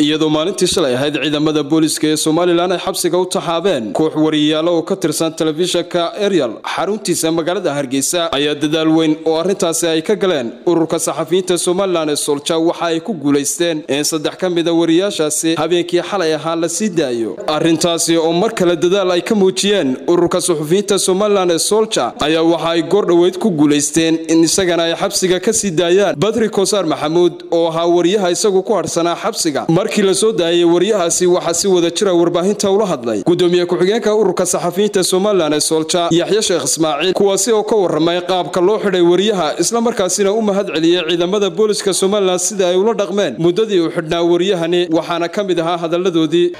iyadoo maalintii shalay ahayd ciidamada booliiska ee somalilan ay xabsiga u taxaabeen. Koox wariyaalo oo ka tirsan telefishanka ariel xaruntiisa magaalada hargeysa ayaa dadaal weyn oo arrintaasi ay ka galeen. Ururka saxafiyiinta somalilan ee solja waxa ay ku guulaysteen in saddex ka mida wariyaashaasi habeenkii xalay ahaa la sii daayo. Arrintaasi oo mar kale dadaal ay ka muujiyeen ururka saxufiyiinta somalilan ee solja ayaa waxa ay goordhoweyd ku guulaysteen in isagana ay xabsiga ka sii daayaan. Badri kosaar maxamuud oo ahaa wariyaha isagu ku hadhsanaa xabsiga markii la soo daayay wariyahaasi waxaa si wada jira warbaahinta ula hadlay. Gudoomiye ku-xigeenka ururka saxafiyiinta ee soolja yaxya sheekh ismaaciil kuwaasi oo ka waramay qaabka loo xidhay wariyaha islamarkaasina u mahad celiyey ciidamada booliska somalilan sida ay ula dhaqmeen. Muddadii uu xidhnaa wariyahani waxaana ka mid ahaa hadalladoodii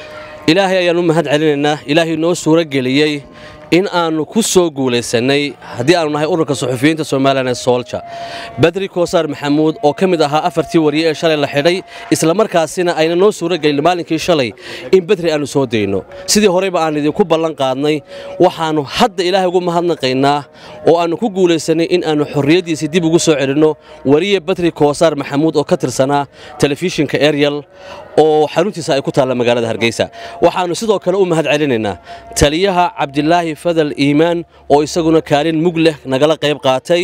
ilaahay ayaan u mahad celinaynaa ilaahay noo suuro geliyey in aannu ku soo guulaysannay haddii aanu nahay ururka suxufiyiinta somalilan ee soolja badri koosaar maxamuud oo ka mid ahaa afartii wariye ee shalay la xidhay islamarkaasina ayna noo suuro maalinkii shalay in badri aannu soo dayno. Sidii horeyba aan idinku ballan qaadnay waxaannu hadda ilaahay ugu mahadnaqaynaa oo aannu ku guulaysannay in aannu xorriyaddiisii dib ugu soo celinno wariye badri koosaar maxamuud oo ka tirsanaa telefishinka eryal oo xaruntiisa ay ku taalla magaalada hargeysa. Waxaannu sidoo kale u mahad celinaynaa taliyaha cabdilaahi fadal iimaan oo isaguna kaalin mug leh nagala qayb qaatay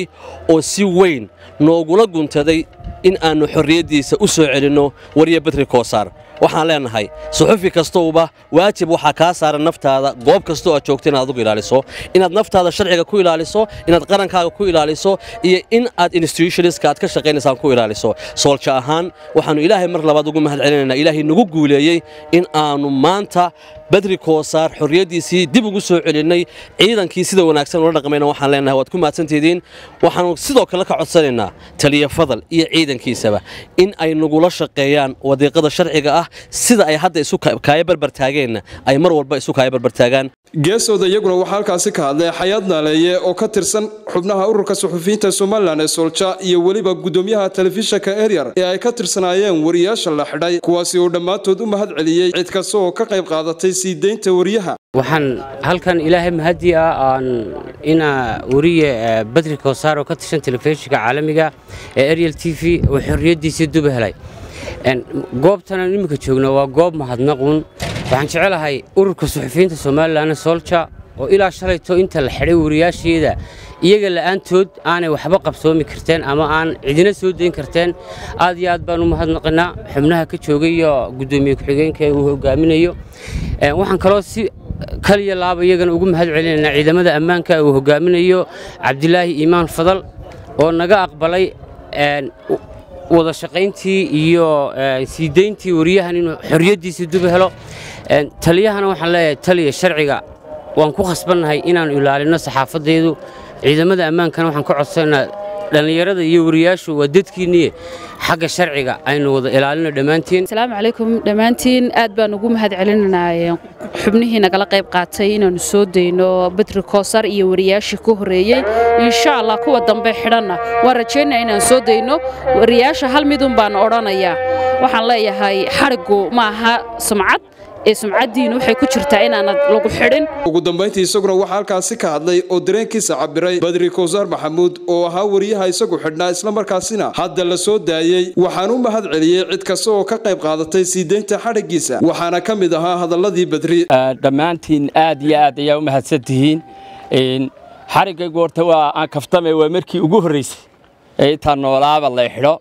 oo si weyn noogula guntaday in aannu xorriyaddiisa u soo celinno wariye badri koosaar waxaan leenahay suxufi kastouba waajib waxaa kaa saaran naftaada goob kastoo aad joogta inaad adugu ilaaliso inaad naftaada sharciga ku ilaaliso inaad qarankaaga ku ilaaliso iyo in aad institutionska aad ka shaqaynaysaan ku ilaaliso. Soolja ahaan waxaannu ilaahay mar labaad ugu mahad celinaynaa ilaahay nagu guuleeyey in aannu maanta badri koosaar xorriyaddiisii dib ugu soo celinnay ciidankii sida wanaagsan ula dhaqmayna waxaan leenahay waad ku mahadsantihiin waxaannu sidoo kale ka codsanaynaa taliya fadal iyo ciidankiisaba in ay nagula shaqeeyaan wadiiqada sharciga ah sida ay hadda isu kaaya barbartaageenna ay mar walba isu kaaya barbartaagaan geesooda iyaguna waxaa halkaasi ka hadlay xayaad naaleeye oo ka tirsan xubnaha ururka suxufiyiinta somalilan ee soolja iyo weliba gudoomiyaha telefishanka eryar ee ay ka tirsanaayeen wariyaasha la xidhay kuwaasi oo dhammaantood u mahad celiyey cid kasta oo ka qayb qaadatay sii daynta wariyaha. Waxaan halkan ilaahay mahadi ah aan ina wariye badri koosaar oo ka tirsan telefishinka caalamiga ee eryal t v uu xorriyaddiisii duba helay goobtanan iminka joogno waa goob mahadnaquun waxaan jecelahay ururka suxufiyiinta somalilan soolja oo ilaa shalayto inta la xidhay wariyaasheeda. Iyaga la'aantood aanay waxba qabsoomi karteen ama aan cidina soo dayn karteen. Aad iyo aad baan u mahadnaqinaa xubnaha ka joogay iyo gudoomiye ku-xigeenka uu hogaaminayo waxaan kaloo si kaliya laaba iyagana ugu mahad celinaynaa ciidamada ammaanka uu hogaaminayo cabdilaahi iimaan fadal oo naga aqbalay wada shaqayntii iyo sii dayntii wariyahan inuu xorriyaddiisii dub helo. Taliyahana waxaan leeyahay taliya sharciga. Waan ku khasbannahay inaannu ilaalinno saxaafaddeedu ciidamada ammaankana waxaan ka codsanaa dhallinyarada iyo wariyaashu waa dadkiinniye xagga sharciga aynu wada ilaalino dhammaantiin. Asalaamu calaykum. Dhammaantiin aad baan ugu mahad celinaynaa xubnihii nagala qayb qaatay inaannu soo dayno badri koosar iyo wariyaashii ka horreeyey insha allah kuwa dambe xidhanna. Waan rajaynaya inaan soo dayno. Wariyaasha hal midun baan odhanayaa. Waxaan leeyahay xadhiggu ma aha sumcad ee sumcaddiinu waxay ku jirtaa inaanad lagu xidhin. Ugu dambayntii isaguna waxaa halkaasi ka hadlay oo dareenkiisa cabiray badri kowsaar maxamuud oo ahaa wariyaha isagu xidhnaa islamarkaasina hadda la soo daayey waxaan u mahad celiyey cid kasta oo ka qayb qaadatay sii daynta xadhiggiisa waxaana ka mid ahaa hadalladii badri. Dhammaantiin aad iyo aad ayaa u mahadsan tihiin xariggaygu horta waa aan kaftame waa markii ugu horraysay ee intaa noolaaba la xidho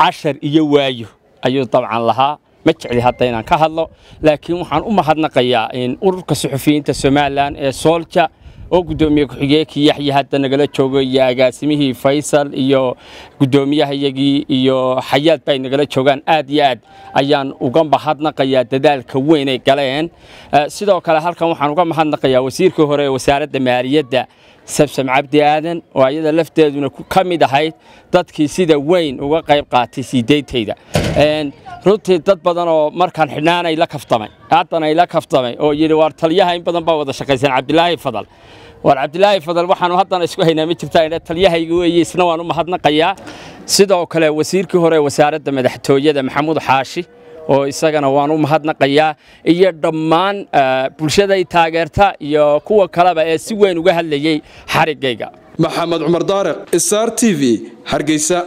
cashar iyo waayo ayuu dabcan lahaa ma jecli hadda inaan ka hadlo laakiin waxaan u mahadnaqayaa ururka suxufiyiinta somalilan ee soolja oo guddoomiye ku-xigeenkii yaxya hadda nagala joogo iyo agaasimihii faysal iyo guddoomiyahayagii iyo xayaad bay nagala joogaan aad iyo aad ayaan uga mahadnaqayaa dadaalka weyn ay galeen. Sidoo kale halkan waxaan uga mahadnaqayaa wasiirkii hore ee wasaaradda maaliyadda sabsam cabdi aadan oo ayada lafteeduna ka mid ahayd dadkii sida weyn uga qayb qaatay sii dayntayda runtii dad badan oo markaan xidhnaanay la kaftamay. Haddana ay la kaftamay oo yidhi waar taliyaha in badan baa wada shaqaysan cabdilaahi fadal. Waar cabdilaahi fadal waxaanu haddana isku haynaa ma jirtaa taliyahayga weeye isna waan u mahadnaqayaa sidoo kale wasiirkii hore wasaaradda madaxtooyada maxamuud xaashi oo isagana waan u mahadnaqayaa iyo dhammaan bulshaday taageerta iyo kuwa kaleba ee si weyn uga hadlayey xariggayga. Maxamed cumar daariq star t v hargeysa